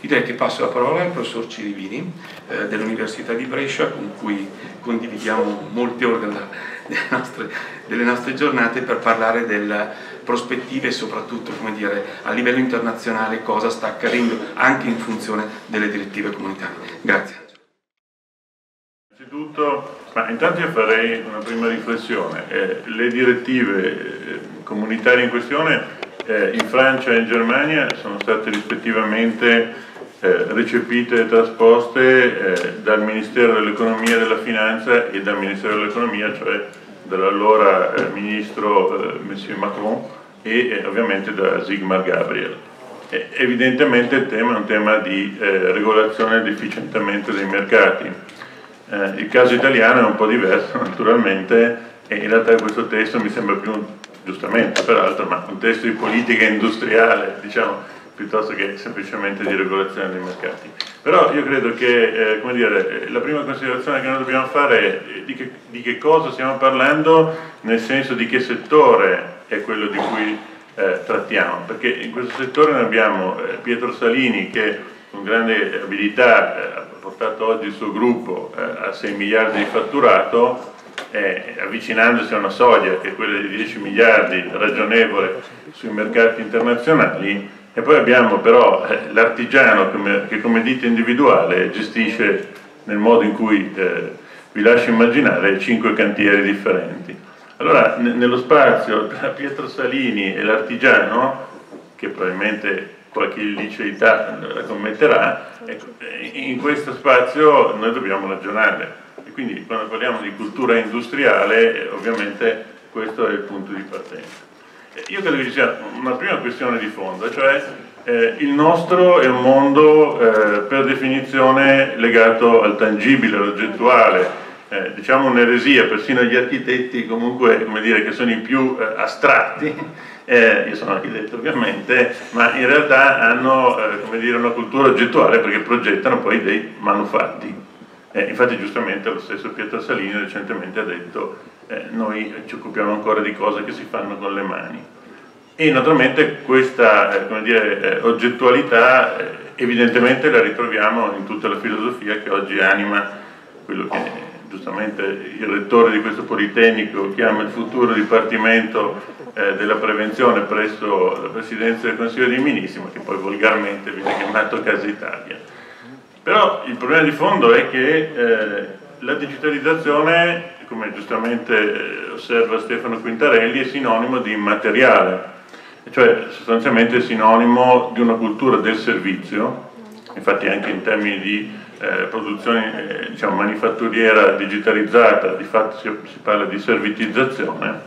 Direi che passo la parola al professor Cirivini eh, dell'Università di Brescia con cui condividiamo molte ore della, delle, nostre, delle, nostre, giornate per parlare delle prospettive e soprattutto dire, a livello internazionale cosa sta accadendo anche in funzione delle direttive comunitarie. Grazie. Innanzitutto, intanto io farei una prima riflessione. Eh, le direttive eh, comunitarie in questione eh, in Francia e in Germania sono state rispettivamente eh, recepite e trasposte eh, dal Ministero dell'Economia e della Finanza e dal Ministero dell'Economia, cioè dall'allora eh, ministro eh, Monsieur Macron e eh, ovviamente da Sigmar Gabriel. evidentemente il tema è un tema di regolazione e di efficientamento dei mercati. il caso italiano è un po' diverso naturalmente e in realtà questo testo mi sembra più, giustamente peraltro, ma un testo di politica industriale, diciamo, piuttosto che semplicemente di regolazione dei mercati. Però io credo che eh, dire, la prima considerazione che noi dobbiamo fare è di che, di che, cosa stiamo parlando, nel senso di che settore è quello di cui eh, trattiamo, perché in questo settore noi abbiamo eh, Pietro Salini che con grande abilità eh, ha portato oggi il suo gruppo eh, a 6 miliardi di fatturato, eh, avvicinandosi a una soglia che è quella di 10 miliardi ragionevole sui mercati internazionali, e poi abbiamo però eh, l'artigiano che come ditta individuale gestisce nel modo in cui eh, vi lascio immaginare cinque cantieri differenti. Allora nello spazio tra Pietro Salini e l'artigiano, che probabilmente qualche illiceità la commetterà, ecco, in questo spazio noi dobbiamo ragionare. E quindi quando parliamo di cultura industriale, ovviamente questo è il punto di partenza. Io credo che ci sia una prima questione di fondo, cioè eh, il nostro è un mondo eh, per definizione legato al tangibile, all'oggettuale, eh, diciamo un'eresia, persino gli architetti comunque come dire, che sono i più eh, astratti, eh, io sono architetto ovviamente, ma in realtà hanno eh, dire, una cultura oggettuale perché progettano poi dei manufatti. infatti giustamente lo stesso Pietro Salini recentemente ha detto eh, noi ci occupiamo ancora di cose che si fanno con le mani. E naturalmente questa eh, dire, eh, oggettualità eh, evidentemente la ritroviamo in tutta la filosofia che oggi anima quello che giustamente il rettore di questo Politecnico chiama il futuro dipartimento eh, della prevenzione presso la Presidenza del Consiglio dei Ministri, ma che poi volgarmente viene chiamato Casa Italia. Però il problema di fondo è che eh, la digitalizzazione come giustamente eh, osserva Stefano Quintarelli, è sinonimo di immateriale, cioè sostanzialmente è sinonimo di una cultura del servizio, infatti anche in termini di eh, produzione eh, diciamo, manifatturiera digitalizzata, di fatto si, si, parla di servitizzazione,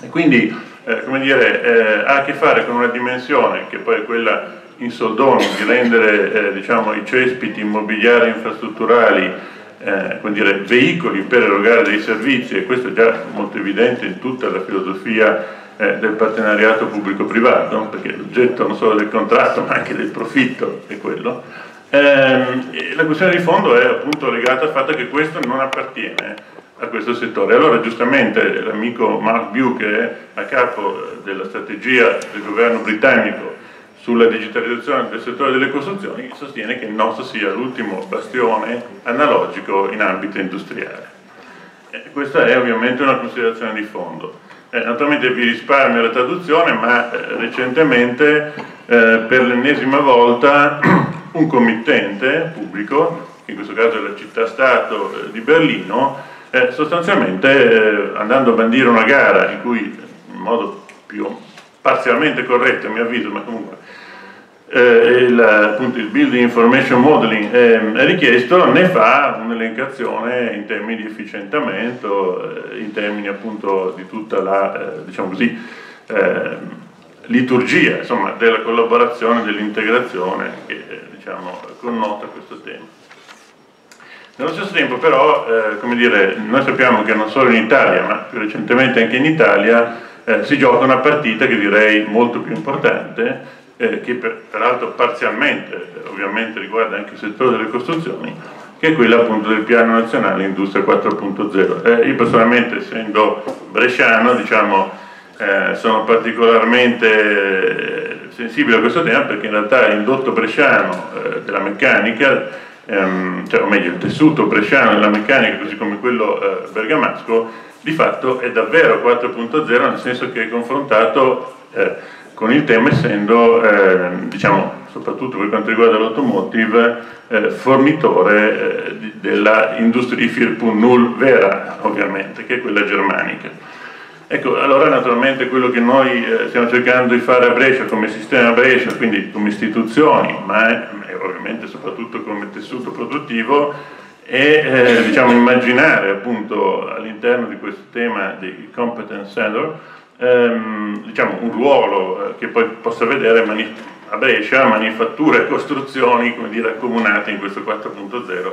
e quindi eh, come dire, eh, ha a che fare con una dimensione che poi è quella in soldoni di rendere eh, diciamo, i cespiti immobiliari infrastrutturali eh, dire, veicoli per erogare dei servizi e questo è già molto evidente in tutta la filosofia eh, del partenariato pubblico-privato, perché l'oggetto non solo del contratto ma anche del profitto è quello. Eh, la questione di fondo è appunto legata al fatto che questo non appartiene a questo settore. Allora giustamente l'amico Mark Bew a capo della strategia del governo britannico sulla digitalizzazione del settore delle costruzioni sostiene che il nostro sia l'ultimo bastione analogico in ambito industriale. Eh, questa è ovviamente una considerazione di fondo. Eh, naturalmente vi risparmio la traduzione, ma eh, recentemente eh, per l'ennesima volta un committente pubblico, in questo caso è la città-stato eh, di Berlino, eh, sostanzialmente andando a bandire una gara in cui in modo più parzialmente corretto a mio avviso, ma comunque eh, il, appunto, il Building Information Modeling eh, è richiesto, ne fa un'elencazione in termini di efficientamento, eh, in termini appunto di tutta la, eh, diciamo così, eh, liturgia insomma, della collaborazione, dell'integrazione che eh, diciamo, connota questo tema. Nello stesso tempo però, come dire, noi sappiamo che non solo in Italia, ma più recentemente anche in Italia, eh, si gioca una partita che direi molto più importante, eh, che per, peraltro parzialmente eh, ovviamente riguarda anche il settore delle costruzioni, che è quella appunto del piano nazionale Industria 4.0. Eh, io personalmente essendo bresciano diciamo, eh, sono particolarmente sensibile a questo tema perché in realtà l'indotto bresciano eh, della meccanica, ehm, cioè, o meglio il tessuto bresciano della meccanica così come quello eh, bergamasco, di fatto è davvero 4.0 nel senso che è confrontato eh, con il tema essendo, eh, diciamo, soprattutto per quanto riguarda l'automotive, eh, fornitore eh, della industria 4.0 vera, ovviamente, che è quella germanica. Ecco, allora naturalmente quello che noi eh, stiamo cercando di fare a Brescia come sistema Brescia, quindi come istituzioni, ma ovviamente soprattutto come tessuto produttivo, è eh, diciamo, immaginare appunto all'interno di questo tema di competence center ehm, diciamo, un ruolo eh, che poi possa vedere a Brescia manifatture e costruzioni come dire, accomunate in questo 4.0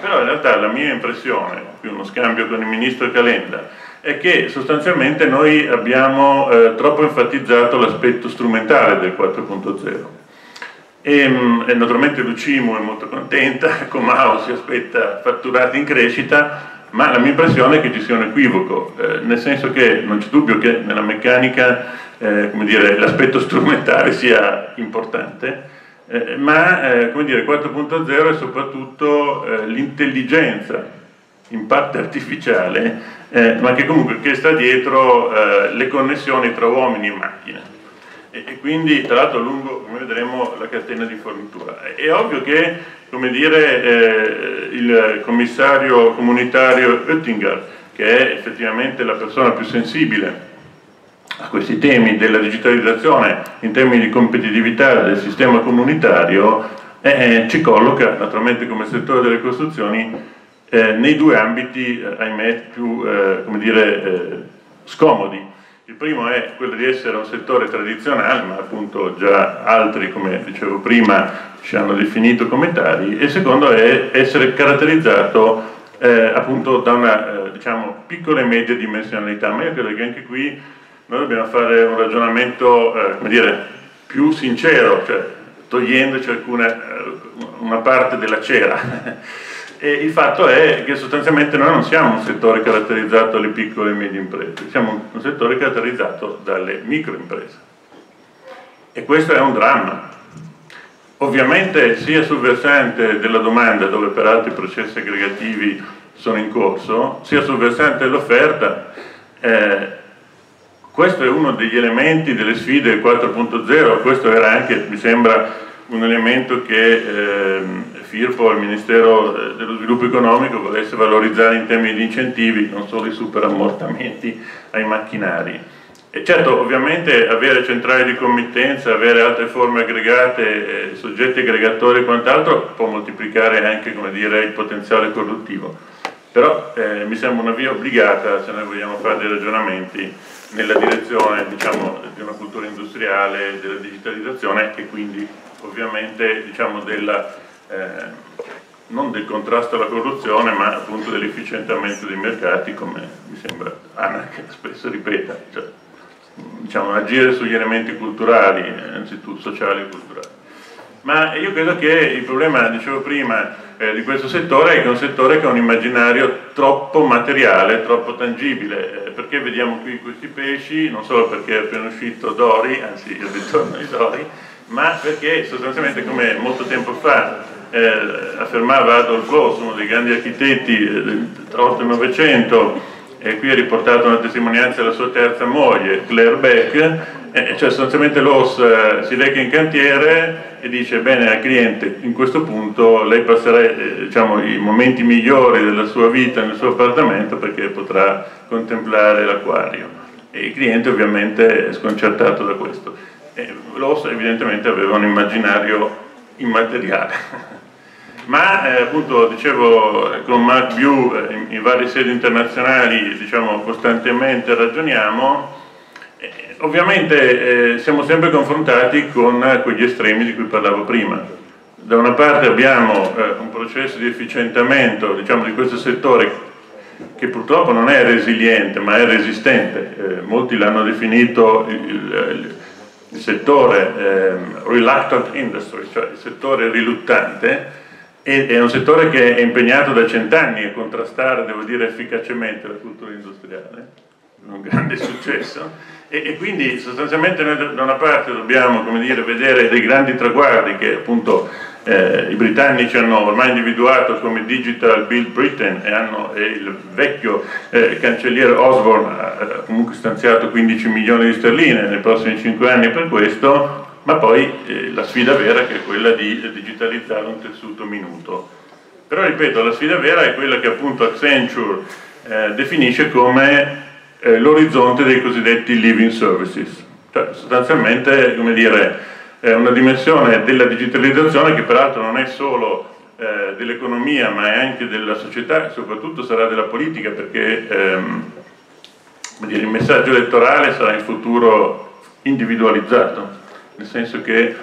però in realtà la mia impressione, qui uno scambio con il ministro Calenda, è che sostanzialmente noi abbiamo eh, troppo enfatizzato l'aspetto strumentale del 4.0 e, mm, e, naturalmente Lucimo è molto contenta, Comao si aspetta fatturati in crescita, ma la mia impressione è che ci sia un equivoco, eh, nel senso che non c'è dubbio che nella meccanica eh, l'aspetto strumentale sia importante, eh, ma eh, come dire, 4.0 è soprattutto eh, l'intelligenza in parte artificiale, eh, ma che comunque che sta dietro eh, le connessioni tra uomini e macchine. E, quindi, tra l'altro, lungo, come vedremo, la catena di fornitura. È ovvio che, come dire, eh, il commissario comunitario Oettinger, che è effettivamente la persona più sensibile a questi temi della digitalizzazione in termini di competitività del sistema comunitario, eh, ci colloca naturalmente come settore delle costruzioni eh, nei due ambiti, eh, ahimè, più eh, dire, eh, scomodi. Il primo è quello di essere un settore tradizionale, ma appunto già altri, come dicevo prima, ci hanno definito come tali, e il secondo è essere caratterizzato eh, appunto da una eh, diciamo, piccola e media dimensionalità. Ma io credo che anche qui noi dobbiamo fare un ragionamento come dire, più sincero, cioè togliendoci alcune, una parte della cera. E il fatto è che sostanzialmente noi non siamo un settore caratterizzato dalle piccole e medie imprese, siamo un settore caratterizzato dalle microimprese. E questo è un dramma. Ovviamente sia sul versante della domanda, dove peraltro i processi aggregativi sono in corso, sia sul versante dell'offerta, eh, questo è uno degli elementi delle sfide 4.0, questo era anche, mi sembra, un elemento che eh, FIRPO, il Ministero eh, dello Sviluppo Economico, volesse valorizzare in termini di incentivi, non solo i superammortamenti ai macchinari. E certo, ovviamente avere centrali di committenza, avere altre forme aggregate, eh, soggetti aggregatori e quant'altro può moltiplicare anche dire, il potenziale corruttivo. Però eh, mi sembra una via obbligata se noi vogliamo fare dei ragionamenti nella direzione diciamo, di una cultura industriale, della digitalizzazione e quindi ovviamente diciamo, della, eh, non del contrasto alla corruzione ma appunto dell'efficientamento dei mercati come mi sembra Anna che spesso ripeta, cioè, diciamo, agire sugli elementi culturali, innanzitutto sociali e culturali. Ma io credo che il problema, dicevo prima, eh, di questo settore è che è un settore che ha un immaginario troppo materiale, troppo tangibile, eh, perché vediamo qui questi pesci, non solo perché è appena uscito Dori, anzi il ritorno di Dori, ma perché sostanzialmente come molto tempo fa eh, affermava Adolf Loos, uno dei grandi architetti eh, tra 8 e 900, qui è riportata una testimonianza della sua terza moglie, Claire Beck, eh, cioè sostanzialmente Loos eh, si reca in cantiere e dice bene al cliente in questo punto lei passerà eh, diciamo, i momenti migliori della sua vita nel suo appartamento perché potrà contemplare l'acquario e il cliente ovviamente è sconcertato da questo Loss evidentemente aveva un immaginario immateriale. Ma eh, appunto dicevo con Mark View eh, in, in, varie sedi internazionali diciamo costantemente ragioniamo, eh, ovviamente eh, siamo sempre confrontati con quegli estremi di cui parlavo prima. Da una parte abbiamo eh, un processo di efficientamento diciamo, di questo settore che purtroppo non è resiliente ma è resistente, eh, molti l'hanno definito il, il, il settore eh, reluctant industry, cioè il settore riluttante, è un settore che è impegnato da cent'anni a contrastare, devo dire, efficacemente la cultura industriale. un grande successo e, e, quindi sostanzialmente noi da una parte dobbiamo dire, vedere dei grandi traguardi che appunto eh, i britannici hanno ormai individuato come Digital Build Britain e, hanno, e il vecchio eh, cancelliere Osborne ha comunque stanziato 15 milioni di sterline nei prossimi 5 anni per questo, ma poi eh, la sfida vera che è quella di digitalizzare un tessuto minuto. Però ripeto, la sfida vera è quella che appunto Accenture eh, definisce come eh, l'orizzonte dei cosiddetti living services, cioè sostanzialmente come dire è una dimensione della digitalizzazione che peraltro non è solo eh, dell'economia ma è anche della società e soprattutto sarà della politica perché ehm, dire, il messaggio elettorale sarà in futuro individualizzato, nel senso che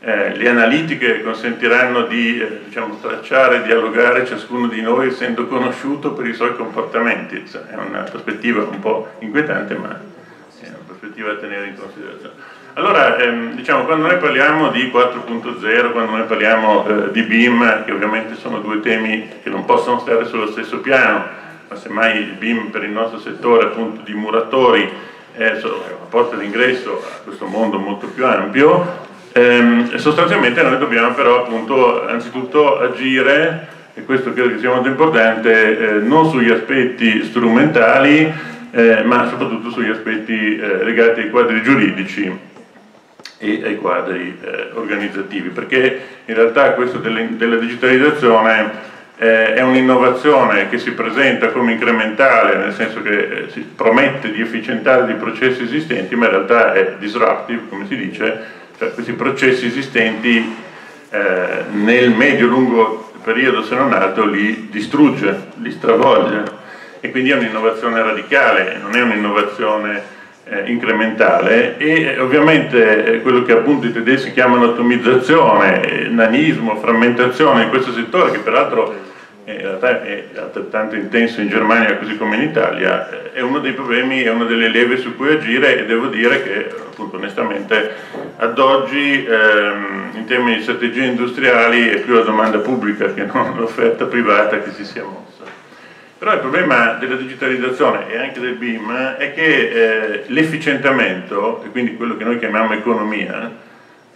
eh, le analitiche consentiranno di eh, diciamo, tracciare dialogare ciascuno di noi essendo conosciuto per i suoi comportamenti. È una prospettiva un po' inquietante ma è una prospettiva da tenere in considerazione. Allora, ehm, diciamo, quando noi parliamo di 4.0, quando noi parliamo eh, di BIM, che ovviamente sono due temi che non possono stare sullo stesso piano, ma semmai il BIM per il nostro settore appunto di muratori è una porta d'ingresso a questo mondo molto più ampio, ehm, sostanzialmente noi dobbiamo però appunto anzitutto agire, e questo credo che sia molto importante, eh, non sugli aspetti strumentali, eh, ma soprattutto sugli aspetti eh, legati ai quadri giuridici e ai quadri eh, organizzativi, perché in realtà questo della digitalizzazione eh, è un'innovazione che si presenta come incrementale, nel senso che eh, si promette di efficientare dei processi esistenti, ma in realtà è disruptive, come si dice, cioè questi processi esistenti eh, nel medio-lungo periodo, se non altro, li distrugge, li stravolge. E quindi è un'innovazione radicale, non è un'innovazione eh, incrementale. E eh, ovviamente eh, quello che appunto i tedeschi chiamano atomizzazione, nanismo, frammentazione in questo settore che peraltro in realtà è altrettanto intenso in Germania così come in Italia, è uno dei problemi, è una delle leve su cui agire e devo dire che appunto onestamente ad oggi ehm, in termini di strategie industriali è più la domanda pubblica che non l'offerta privata che si sia mossa. Però il problema della digitalizzazione e anche del BIM è che eh, l'efficientamento, e quindi quello che noi chiamiamo economia,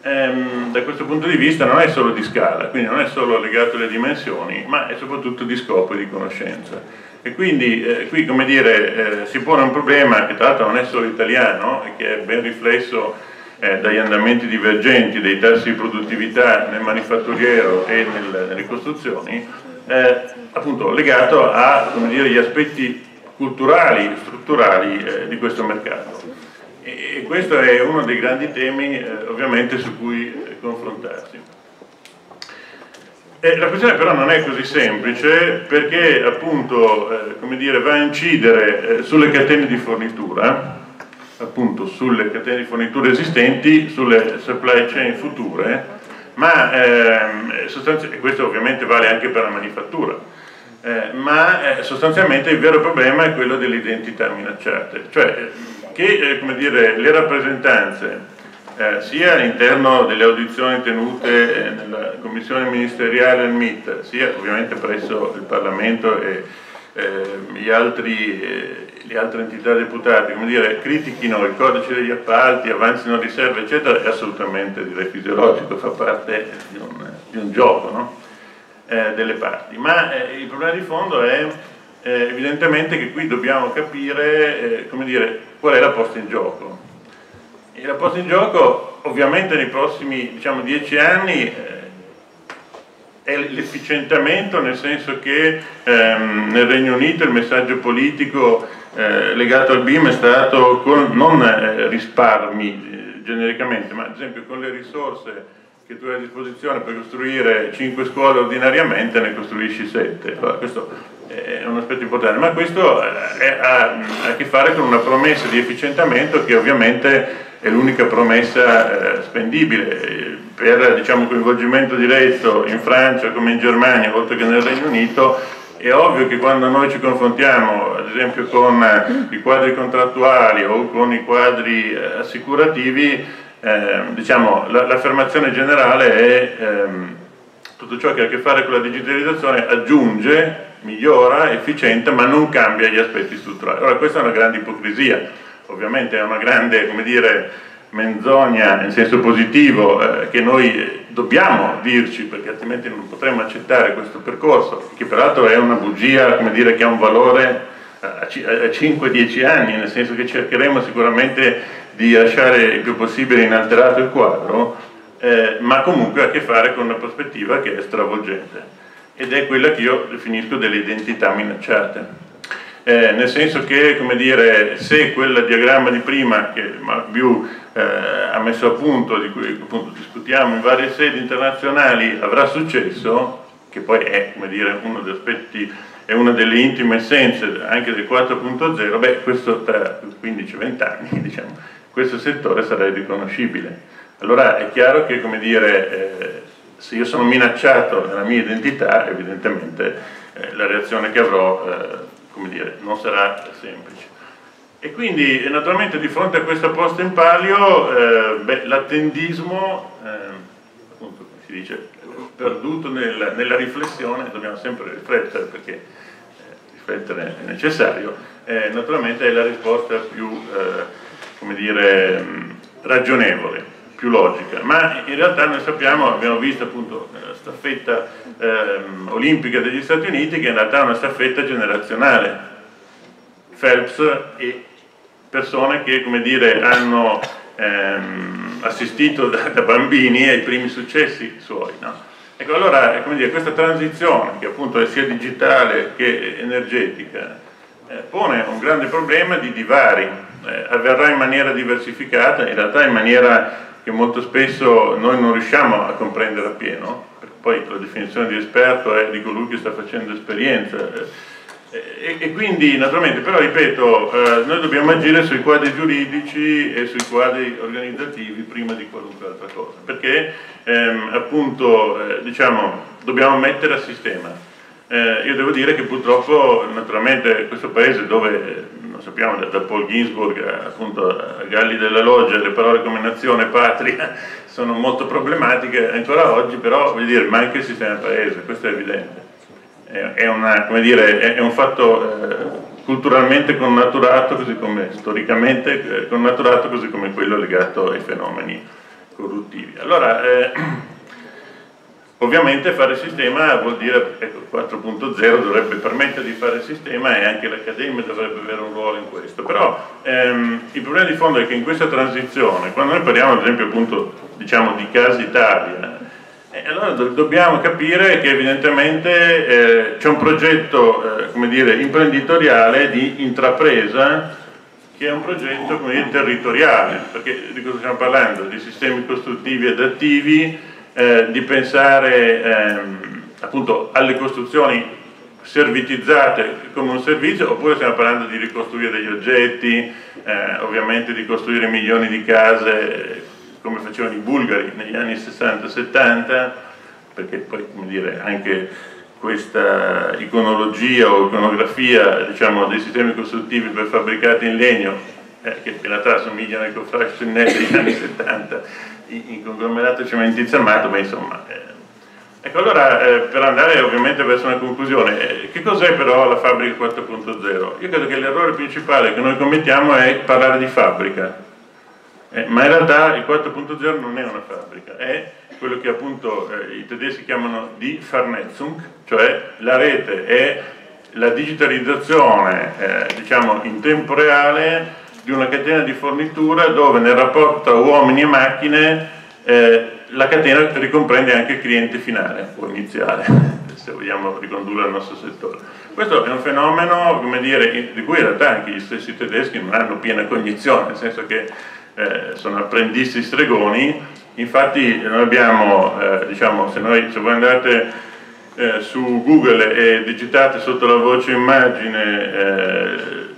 ehm, da questo punto di vista non è solo di scala, quindi non è solo legato alle dimensioni, ma è soprattutto di scopo e di conoscenza. E quindi eh, qui, come dire, eh, si pone un problema che tra l'altro non è solo italiano e che è ben riflesso eh, dagli andamenti divergenti dei tassi di produttività nel manifatturiero e nel, nelle costruzioni, eh, appunto legato agli aspetti culturali, strutturali eh, di questo mercato. E, e, questo è uno dei grandi temi eh, ovviamente su cui eh, confrontarsi. la questione però non è così semplice perché appunto eh, dire, va a incidere eh, sulle catene di fornitura, appunto sulle catene di fornitura esistenti, sulle supply chain future, ma ehm, questo ovviamente vale anche per la manifattura, eh, ma eh, sostanzialmente il vero problema è quello delle identità minacciate, cioè che eh, dire, le rappresentanze eh, sia all'interno delle audizioni tenute eh, nella commissione ministeriale al MIT, sia ovviamente presso il Parlamento e eh, altri, le altre entità deputate, come dire, critichino il codice degli appalti, avanzino riserve, eccetera, è assolutamente direi fisiologico, fa parte di un, di un gioco, no? eh, delle parti, ma eh, il problema di fondo è eh, evidentemente che qui dobbiamo capire eh, dire, qual è la posta in gioco. E la posta in gioco ovviamente nei prossimi diciamo, dieci anni eh, è l'efficientamento nel senso che ehm, nel Regno Unito il messaggio politico eh, legato al BIM è stato con, non risparmi genericamente, ma ad esempio con le risorse che tu hai a disposizione per costruire 5 scuole ordinariamente ne costruisci 7. Allora, questo è un aspetto importante, ma questo è, ha, a che fare con una promessa di efficientamento che ovviamente è l'unica promessa eh, spendibile. Per diciamo, coinvolgimento diretto in Francia come in Germania, oltre che nel Regno Unito, è ovvio che quando noi ci confrontiamo ad esempio con i quadri contrattuali o con i quadri eh, assicurativi, eh, diciamo, l'affermazione generale è ehm, tutto ciò che ha a che fare con la digitalizzazione aggiunge, migliora, efficienta, ma non cambia gli aspetti strutturali. Ora questa è una grande ipocrisia, ovviamente è una grande, come dire, menzogna in senso positivo eh, che noi dobbiamo dirci perché altrimenti non potremmo accettare questo percorso, che peraltro è una bugia, come dire, che ha un valore a 5-10 anni, nel senso che cercheremo sicuramente di lasciare il più possibile inalterato il quadro, eh, ma comunque ha a che fare con una prospettiva che è stravolgente ed è quella che io definisco delle identità minacciate. Eh, nel senso che, come dire, se quel diagramma di prima che Mark View eh, ha messo a punto, di cui appunto discutiamo in varie sedi internazionali, avrà successo, che poi è, come dire, uno degli aspetti, è una delle intime essenze anche del 4.0, beh, questo tra 15-20 anni, diciamo, questo settore sarà irriconoscibile. Allora è chiaro che, come dire, eh, se io sono minacciato nella mia identità, evidentemente eh, la reazione che avrò, eh, come dire, non sarà semplice. E quindi, naturalmente, di fronte a questa posta in palio, eh, l'attendismo, eh, appunto, come si dice, perduto nel, nella riflessione, dobbiamo sempre riflettere perché eh, riflettere è necessario, naturalmente è la risposta più, come dire, ragionevole più logica, ma in realtà noi sappiamo, abbiamo visto appunto nella staffetta ehm, olimpica degli Stati Uniti che in realtà è una staffetta generazionale, Phelps e persone che come dire hanno ehm, assistito da, da, bambini ai primi successi suoi. No? Ecco allora come dire, questa transizione che appunto è sia digitale che energetica eh, pone un grande problema di divari, eh, avverrà in maniera diversificata, in realtà in maniera che molto spesso noi non riusciamo a comprendere appieno, perché poi la definizione di esperto è di colui che sta facendo esperienza. E, e quindi naturalmente, però ripeto, eh, noi dobbiamo agire sui quadri giuridici e sui quadri organizzativi prima di qualunque altra cosa, perché ehm, appunto eh, diciamo, dobbiamo mettere a sistema. Eh, io devo dire che purtroppo naturalmente questo paese dove sappiamo da, Paul Ginsburg appunto a Galli della Loggia le parole come nazione, patria sono molto problematiche ancora oggi però voglio dire manca il sistema paese, questo è evidente. È, una, dire, è, un fatto eh, culturalmente connaturato così come storicamente eh, connaturato così come quello legato ai fenomeni corruttivi. Allora eh, Ovviamente fare sistema vuol dire, ecco, 4.0 dovrebbe permettere di fare sistema e anche l'Accademia dovrebbe avere un ruolo in questo, però ehm, il problema di fondo è che in questa transizione, quando noi parliamo ad esempio appunto diciamo, di Casa Italia, eh, allora do dobbiamo capire che evidentemente eh, c'è un progetto eh, dire, imprenditoriale di intrapresa che è un progetto dire, territoriale, perché di cosa stiamo parlando? Di sistemi costruttivi adattivi, eh, di pensare ehm, appunto alle costruzioni servitizzate come un servizio oppure stiamo parlando di ricostruire degli oggetti, eh, ovviamente di costruire milioni di case come facevano i bulgari negli anni 60-70 perché poi come dire anche questa iconologia o iconografia diciamo, dei sistemi costruttivi per fabbricati in legno eh, che in realtà somigliano ai cofraggi degli anni 70 in conglomerato cementizio armato, ma insomma... Eh. Ecco, allora, eh, per andare ovviamente verso una conclusione, eh, che cos'è però la fabbrica 4.0? Io credo che l'errore principale che noi commettiamo è parlare di fabbrica, eh, ma in realtà il 4.0 non è una fabbrica, è quello che appunto eh, i tedeschi chiamano di Vernetzung, cioè la rete è la digitalizzazione, eh, diciamo, in tempo reale di una catena di fornitura dove nel rapporto tra uomini e macchine eh, la catena ricomprende anche il cliente finale o iniziale, se vogliamo ricondurre al nostro settore. Questo è un fenomeno dire, di cui in realtà anche gli stessi tedeschi non hanno piena cognizione, nel senso che eh, sono apprendisti stregoni, infatti noi abbiamo, eh, diciamo, se, noi, se voi andate eh, su Google e digitate sotto la voce immagine eh,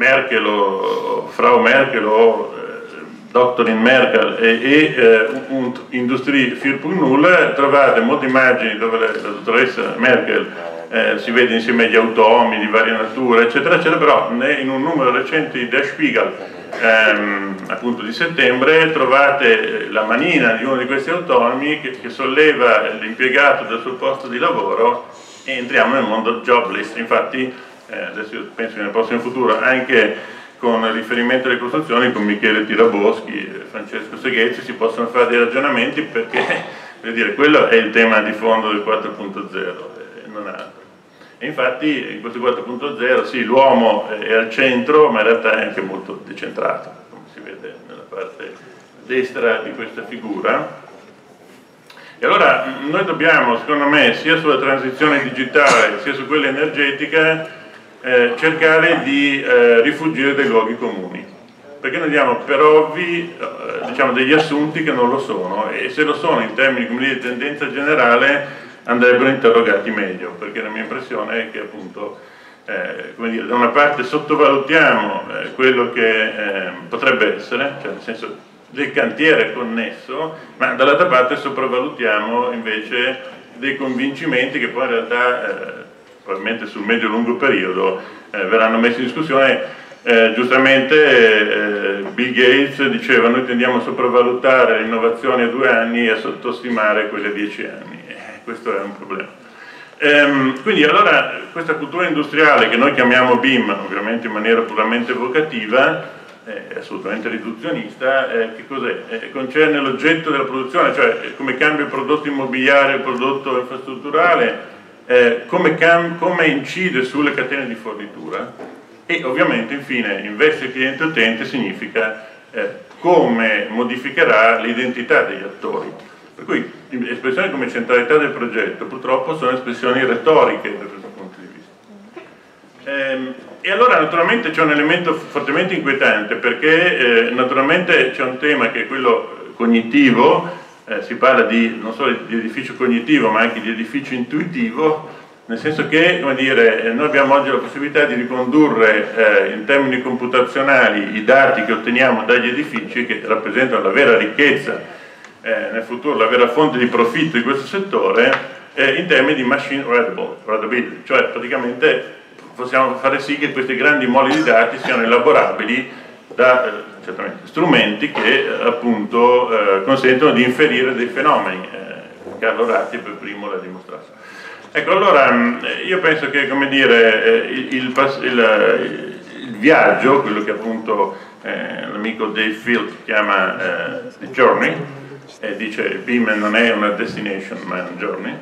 Merkel o Frau Merkel o eh, Dottorin Merkel e, e eh, un Industrie 4.0 trovate molte immagini dove la, la dottoressa Merkel eh, si vede insieme agli automi di varia natura eccetera eccetera però in un numero recente di Der Spiegel ehm, appunto di settembre trovate la manina di uno di questi autonomi che, che solleva l'impiegato dal suo posto di lavoro e entriamo nel mondo jobless. Infatti, eh, adesso penso che nel prossimo futuro anche con riferimento alle costruzioni con Michele Tiraboschi e Francesco Seghezzi si possono fare dei ragionamenti perché dire, quello è il tema di fondo del 4.0 e non altro. E infatti in questo 4.0 sì, l'uomo è al centro, ma in realtà è anche molto decentrato, come si vede nella parte destra di questa figura. E allora noi dobbiamo, secondo me, sia sulla transizione digitale sia su quella energetica, eh, cercare di eh, rifugire dai luoghi comuni. Perché noi diamo per ovvi eh, diciamo, degli assunti che non lo sono e se lo sono in termini di tendenza generale andrebbero interrogati meglio, perché la mia impressione è che appunto eh, dire, da una parte sottovalutiamo eh, quello che eh, potrebbe essere, cioè nel senso del cantiere connesso, ma dall'altra parte sopravvalutiamo invece dei convincimenti che poi in realtà probabilmente sul medio-lungo periodo eh, verranno messi in discussione. Eh, giustamente Bill Gates diceva noi tendiamo a sopravvalutare l'innovazione a due anni e a sottostimare quelle a dieci anni questo è un problema. Ehm, quindi allora questa cultura industriale che noi chiamiamo BIM, ovviamente in maniera puramente evocativa, è assolutamente riduzionista, eh, che cos'è? Eh, concerne l'oggetto della produzione, cioè eh, come cambia il prodotto immobiliare, il prodotto infrastrutturale, eh, come, come, incide sulle catene di fornitura e ovviamente infine investe cliente utente significa eh, come modificherà l'identità degli attori. Per cui espressioni come centralità del progetto purtroppo sono espressioni retoriche da questo punto di vista. Ehm, e allora naturalmente c'è un elemento fortemente inquietante perché eh, naturalmente c'è un tema che è quello cognitivo, eh, si parla di, non solo di edificio cognitivo ma anche di edificio intuitivo, nel senso che dire, eh, noi abbiamo oggi la possibilità di ricondurre eh, in termini computazionali i dati che otteniamo dagli edifici che rappresentano la vera ricchezza eh, nel futuro la vera fonte di profitto di questo settore eh, in termini di machine readability, cioè praticamente possiamo fare sì che questi grandi moli di dati siano elaborabili da eh, strumenti che eh, appunto eh, consentono di inferire dei fenomeni. Eh, Carlo Ratti per primo l'ha dimostrato. Ecco, allora mm, io penso che come dire, il, il, il, il viaggio, quello che appunto l'amico Dave Field chiama The Journey, e dice BIM non è una destination ma è un journey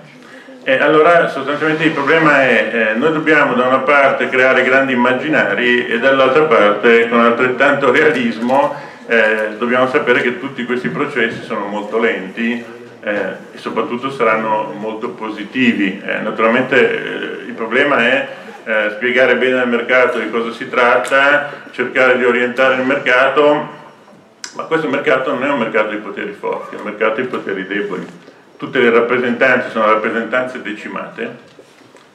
e allora sostanzialmente il problema è eh, noi dobbiamo da una parte creare grandi immaginari e dall'altra parte con altrettanto realismo eh, dobbiamo sapere che tutti questi processi sono molto lenti eh, e soprattutto saranno molto positivi. Eh, naturalmente eh, il problema è eh, spiegare bene al mercato di cosa si tratta, cercare di orientare il mercato ma questo mercato non è un mercato di poteri forti, è un mercato di poteri deboli. Tutte le rappresentanze sono rappresentanze decimate,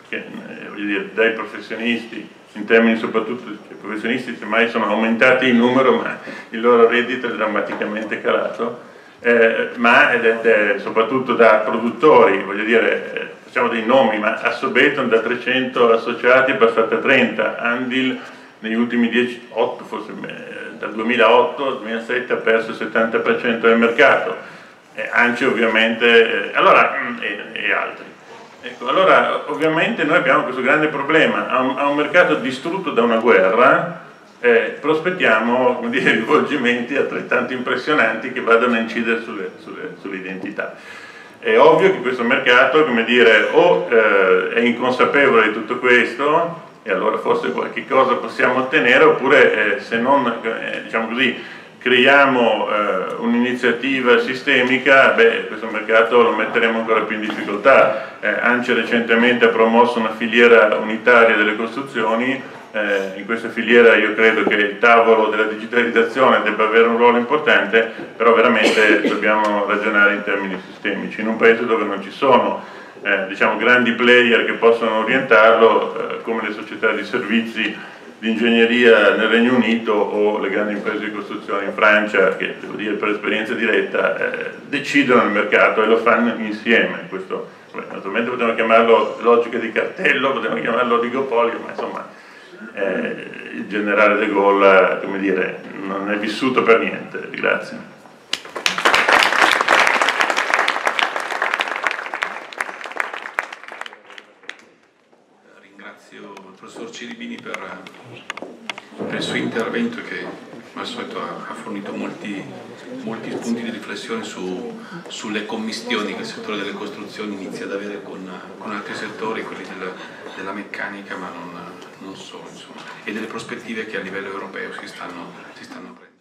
che, eh, dire, dai professionisti, in termini soprattutto i professionisti semmai sono aumentati in numero, ma il loro reddito è drammaticamente calato, eh, ma ed è, soprattutto da produttori, voglio dire, eh, facciamo dei nomi, ma Assobeton da 300 associati è passata a 30, Andil negli ultimi 10, 8 forse dal 2008 al 2007 ha perso il 70% del mercato, eh, ANCI ovviamente, eh, allora, mm, e, e altri. Ecco, allora ovviamente noi abbiamo questo grande problema, a un, a un mercato distrutto da una guerra eh, prospettiamo dire, rivolgimenti altrettanto impressionanti che vadano a incidere sull'identità. È ovvio che questo mercato, come dire, o eh, è inconsapevole di tutto questo, e allora forse qualche cosa possiamo ottenere oppure eh, se non eh, diciamo così, creiamo eh, un'iniziativa sistemica beh, questo mercato lo metteremo ancora più in difficoltà. Eh, ANCE recentemente ha promosso una filiera unitaria delle costruzioni. Eh, in questa filiera io credo che il tavolo della digitalizzazione debba avere un ruolo importante però veramente dobbiamo ragionare in termini sistemici. In un paese dove non ci sono eh, diciamo, grandi player che possono orientarlo, eh, come le società di servizi di ingegneria nel Regno Unito o le grandi imprese di costruzione in Francia, che devo dire per esperienza diretta, eh, decidono il mercato e lo fanno insieme. Questo, beh, naturalmente potremmo chiamarlo logica di cartello, potremmo chiamarlo oligopolio, ma insomma eh, il generale De Gaulle, dire, non è vissuto per niente. Grazie. Ringrazio il professor Ciribini per, il suo intervento che al solito ha, fornito molti, molti, spunti di riflessione su, sulle commistioni che il settore delle costruzioni inizia ad avere con, con altri settori, quelli della, della meccanica ma non, non solo, insomma, e delle prospettive che a livello europeo si stanno, si stanno prendendo.